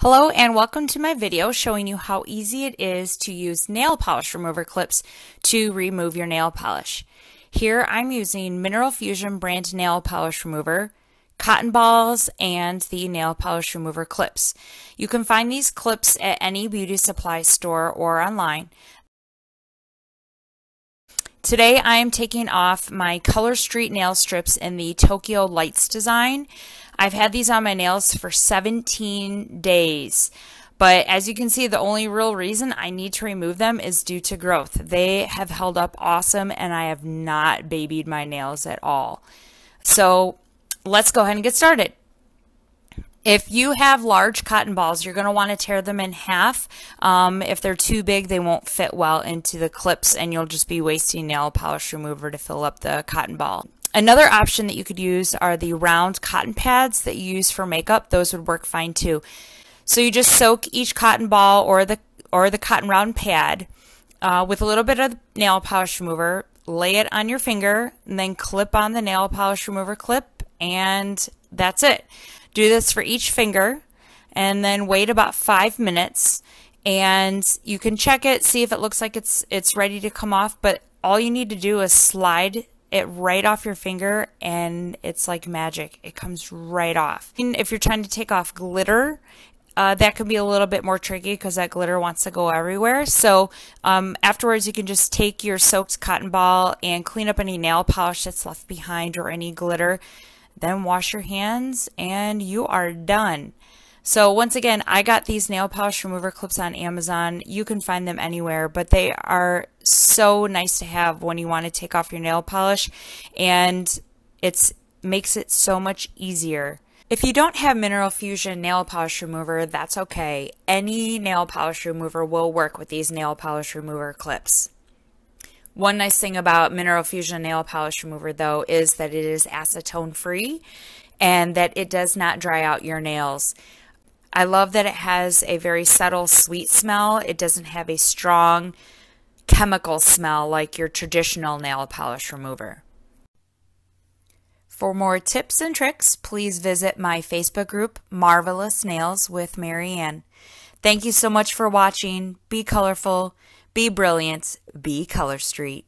Hello and welcome to my video showing you how easy it is to use nail polish remover clips to remove your nail polish. Here I'm using Mineral Fusion brand nail polish remover, cotton balls, and the nail polish remover clips. You can find these clips at any beauty supply store or online. Today I am taking off my Color Street nail strips in the Tokyo Lights design. I've had these on my nails for 17 days. But as you can see, the only real reason I need to remove them is due to growth. They have held up awesome and I have not babied my nails at all. So let's go ahead and get started. If you have large cotton balls, you're going to want to tear them in half. Um, if they're too big, they won't fit well into the clips and you'll just be wasting nail polish remover to fill up the cotton ball. Another option that you could use are the round cotton pads that you use for makeup. Those would work fine too. So you just soak each cotton ball or the or the cotton round pad uh, with a little bit of nail polish remover, lay it on your finger, and then clip on the nail polish remover clip, and that's it. Do this for each finger, and then wait about five minutes, and you can check it, see if it looks like it's it's ready to come off. But all you need to do is slide it right off your finger and it's like magic. It comes right off. And if you're trying to take off glitter, uh, that can be a little bit more tricky because that glitter wants to go everywhere. So um, afterwards, you can just take your soaked cotton ball and clean up any nail polish that's left behind or any glitter. Then wash your hands and you are done. So once again, I got these nail polish remover clips on Amazon. You can find them anywhere, but they are so nice to have when you want to take off your nail polish and it makes it so much easier. If you don't have Mineral Fusion nail polish remover, that's okay. Any nail polish remover will work with these nail polish remover clips. One nice thing about Mineral Fusion nail polish remover though is that it is acetone free and that it does not dry out your nails. I love that it has a very subtle sweet smell. It doesn't have a strong chemical smell like your traditional nail polish remover. For more tips and tricks, please visit my Facebook group, Marvelous Nails with Mary Anne. Thank you so much for watching. Be colorful, be brilliant, be Color Street.